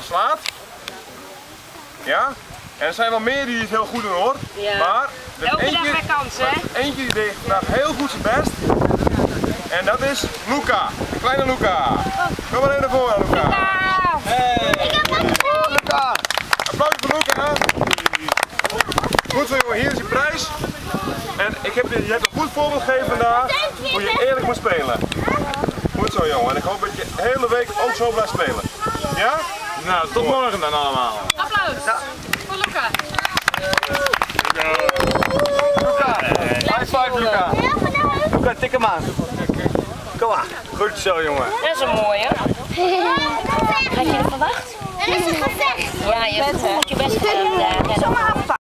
slaat. Ja? En er zijn wel meer die het heel goed doen hoor. Ja. Maar er is dag eentje, weer kans, hè? is eentje die deed vandaag heel goed zijn best. En dat is Luca, de kleine Luca. Kom maar even naar voren Luca. Hey. Luca. Applaus voor Luca. Goed zo jongen, hier is je prijs. En ik heb je, je hebt een goed voorbeeld gegeven vandaag hoe je eerlijk moet spelen. Goed zo jongen, en ik hoop dat je de hele week ook zo blijft spelen. Ja? Nou, tot morgen dan allemaal. Applaus voor Luca. High five, Luca. Luca, tik hem aan. Kom maar. Goed zo, jongen. Dat is een mooie. Had je het verwacht? Ja, je hebt goed je best gedaan.